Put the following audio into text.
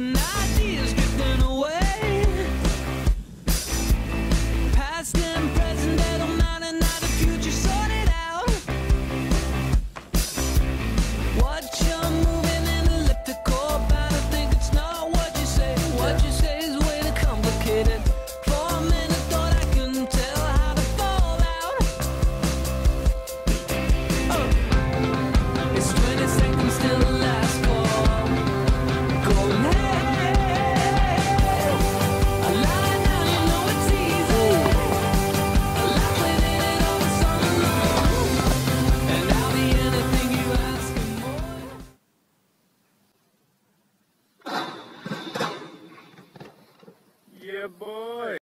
the Yeah, boy.